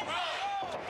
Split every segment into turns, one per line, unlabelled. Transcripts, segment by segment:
Bro, bro, bro.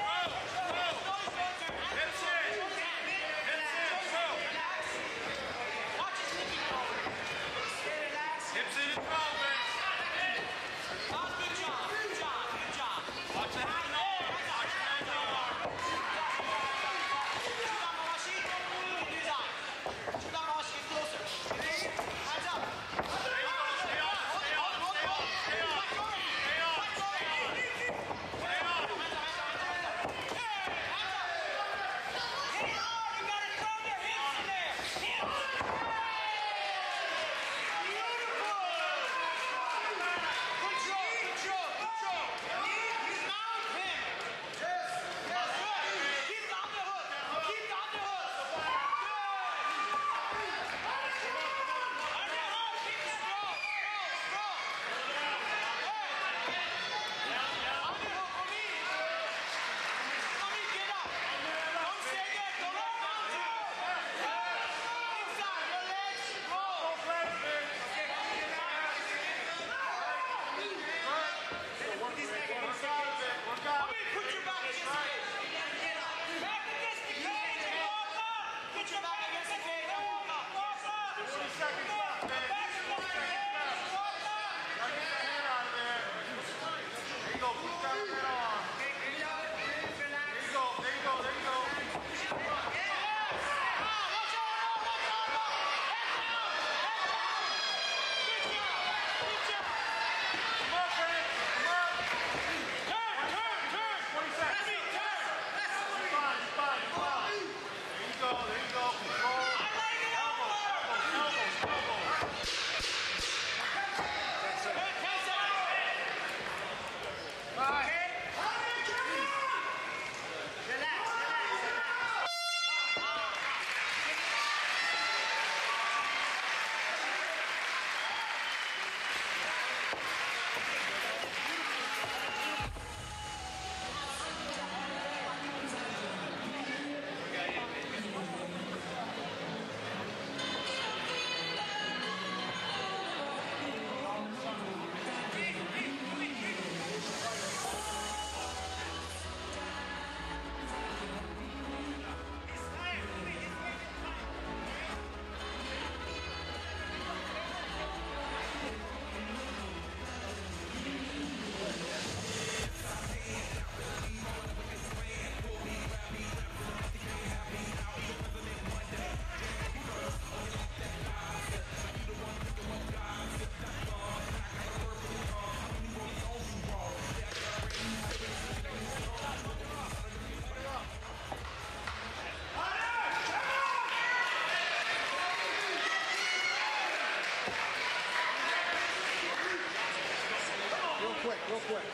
quick,
real quick.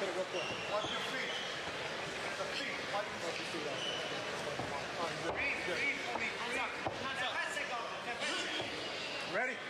Hit it real quick. Your
feet. The feet.
Your feet. Ready?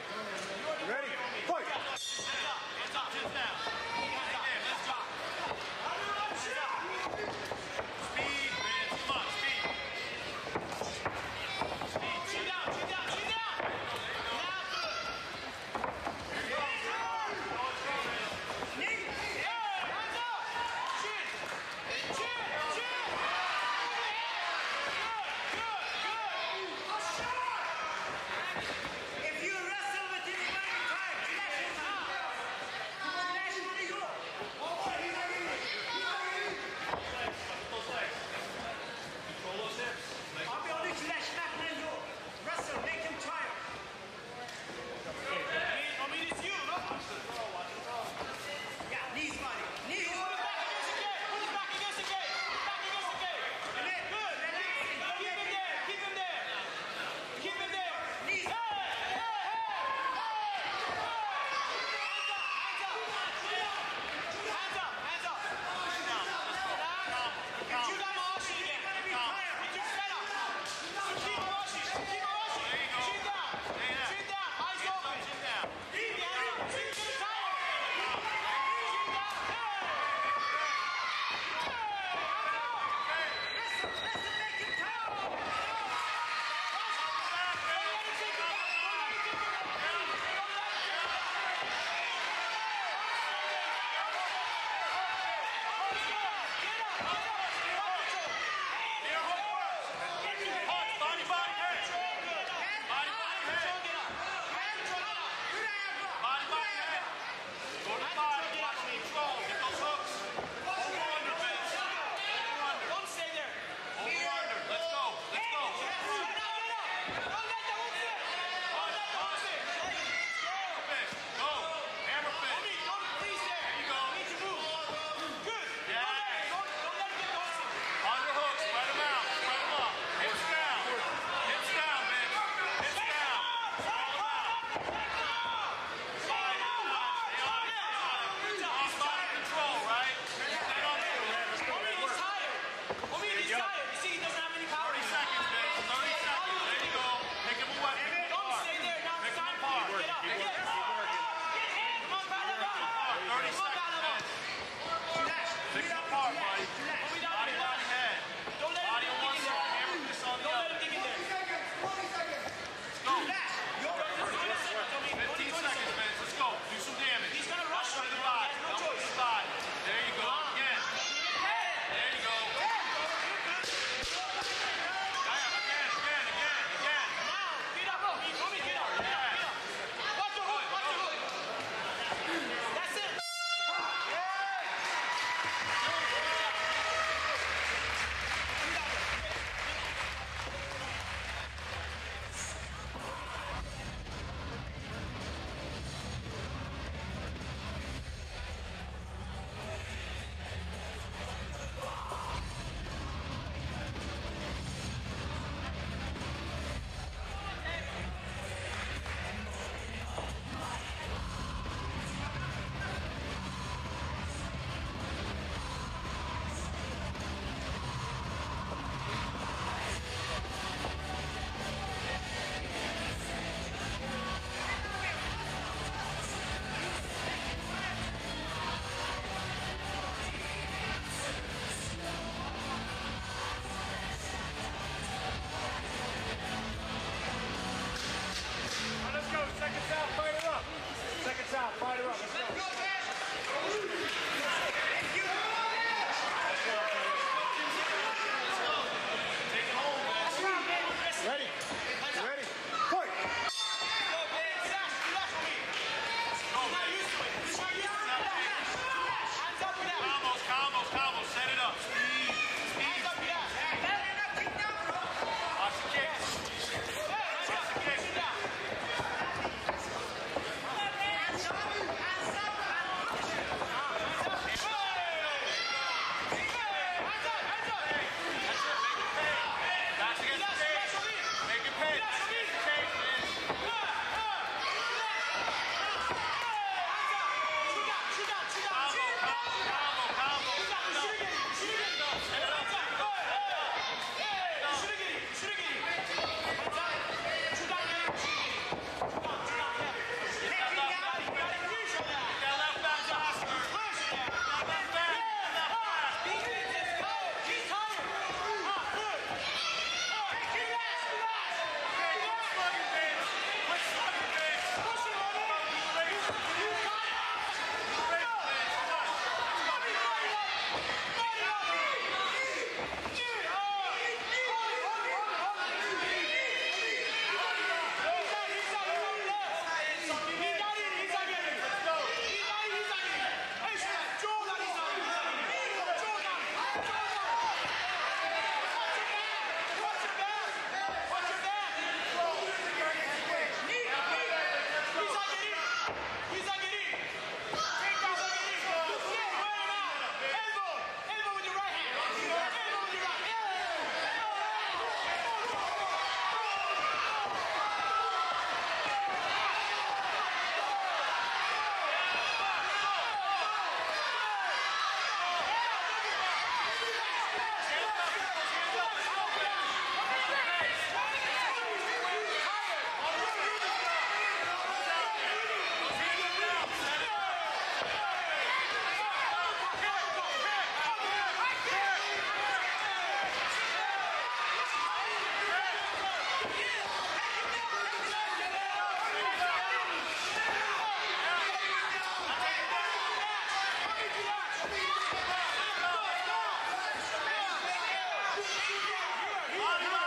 ありま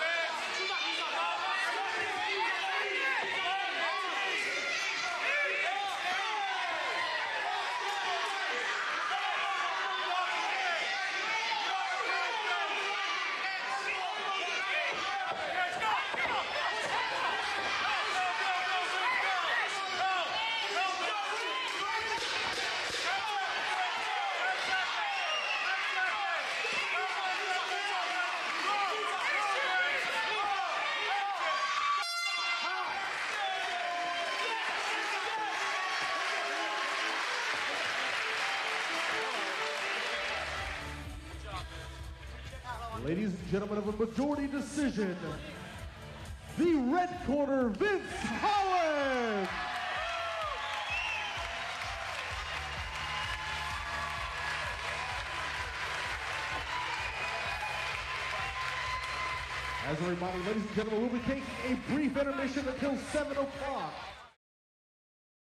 せん。
Ladies and gentlemen of a majority decision, the red corner, Vince Holland. As a reminder, ladies and gentlemen, we'll be taking a brief intermission until 7 o'clock.